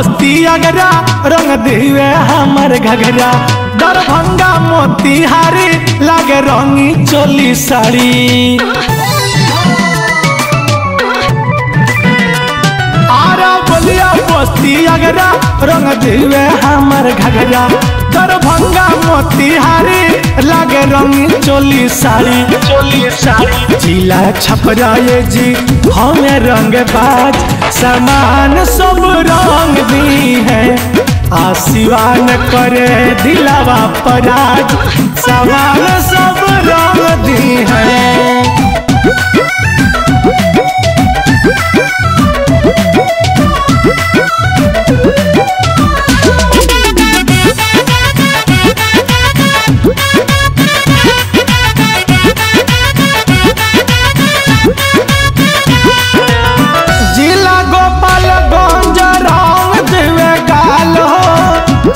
बस्ती अगरा, रंग दिवे हमर घगरा। दरभंगा मोतिहारी लागे रंगी चोली साड़ी। बस्ती अगरा, रंग दिवे हमर घगरा। दरभंगा मोतिहारी लागे रंग चोली साड़ी। चोली साड़ी जिला छपरा ये जी, हम रंग बाज। समान सब रंग दी है। आशीवान करे दिलावा पराज। समान सब रंग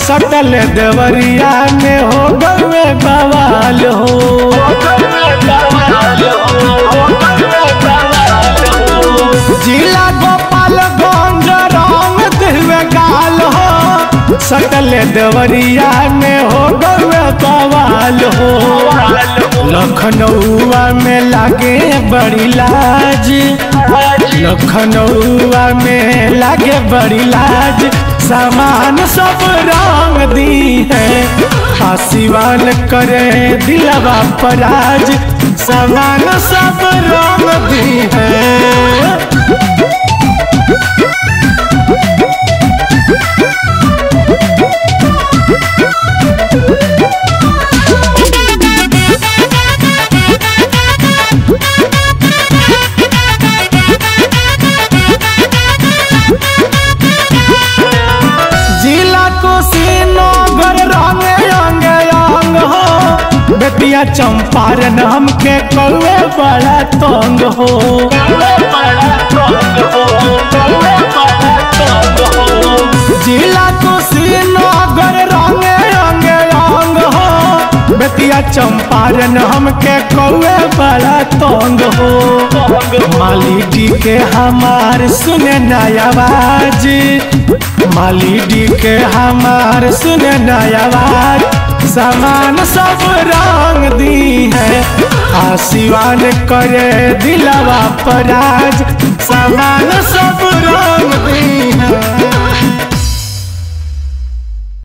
सटल देवरिया में हो गवे बवाल हो। जिला गोपालगंज रंग गाल हो। सटल देवरिया में हो गवे बवाल हो। लखनऊआ में लागे बड़ी लाज। लखनऊआ में लागे बड़ी लाज। सामान सब रंग दी है। आशीवान करे दिलवा पराज समान सब बेटिया चंपारण हमके कौए बड़ा तंग हो। जिला कुशीनगर रंग अंग अंग हो। चंपारण हमके कौए बड़ा तंग हो। माली डी के हमार सुने नया माली डी के हमार सुने नया आवाज़ सामान सब रंग दी है। आशीवान करे दिलवा पराज। सामान सब